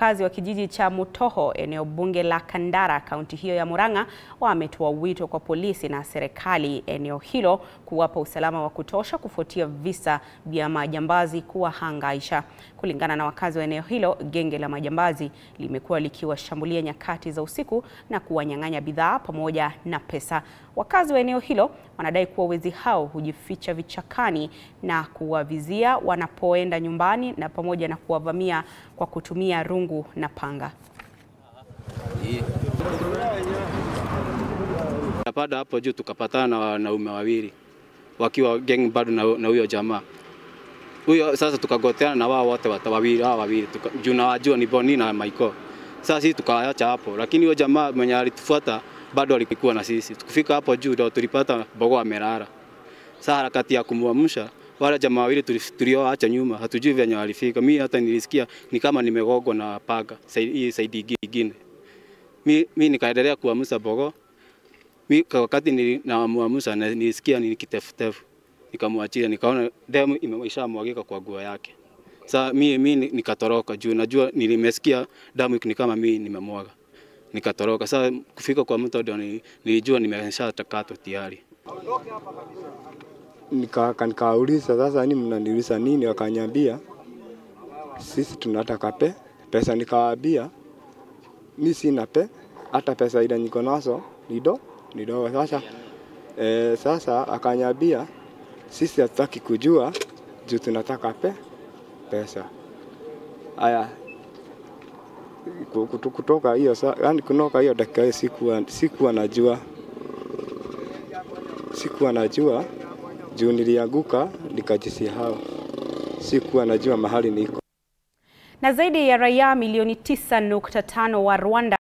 Wakazi wa kijiji cha Mutoho eneo bunge la Kandara kaunti hiyo ya Murang'a wametoa wito kwa polisi na serikali eneo hilo kuwapa usalama wa kutosha kufuatia visa vya majambazi kuwahangaisha. Kulingana na wakazi wa eneo hilo, genge la majambazi limekuwa likiwashambulia nyakati za usiku na kuwanyang'anya bidhaa pamoja na pesa. Wakazi wa eneo hilo wanadai kuwa wezi hao hujificha vichakani na kuwavizia wanapoenda nyumbani na pamoja na kuwavamia kwa kutumia rungu na panga. Napanda hapo juu tukapatana na wanaume wawili wakiwa gang bado na huyo jamaa huyo. Sasa tukagoteana na wao wote wawili hao wawili juu nawajua ni Boni na Michael. Sasa sisi tukaacha hapo, lakini huyo jamaa mwenye alitufuata bado alikuwa na sisi. Tukifika hapo juu ndio tulipata Bogo amelala. Sasa harakati ya kumwamsha wale jamaa wawili tulioacha nyuma, hatujui venye walifika. Mimi hata nilisikia ni kama nimegogwa na paka hii saidi nyingine. Mimi mimi nikaendelea kuamsha Bogo. Mimi wakati ninamwamsha nilisikia ni kitefutefu, nikamwachia, nikaona damu imeshamwagika kwa nguo yake. Sasa mimi mimi nikatoroka juu najua nilimesikia damu ni kama mimi nimemwaga nikatoroka. Sasa kufika kwa mto ndio nilijua nimeshatakatwa tayari. Nika nikauliza sasa, ni mnaniuliza nini? Wakaniambia sisi tunataka pe pesa. Nikawaambia mi sina pe, hata pesa ile niko nazo nido nidogo. Sasa e, sasa akaniambia sisi hatutaki kujua juu tunataka pe pesa. Aya, kutoka hiyo yani, kunoka hiyo dakika hiyo sikuwa, sikuwa najua sikuwa najua juu nilianguka nikajisahau, sikuwa najua mahali niko. Na zaidi ya raia milioni 9.5 wa Rwanda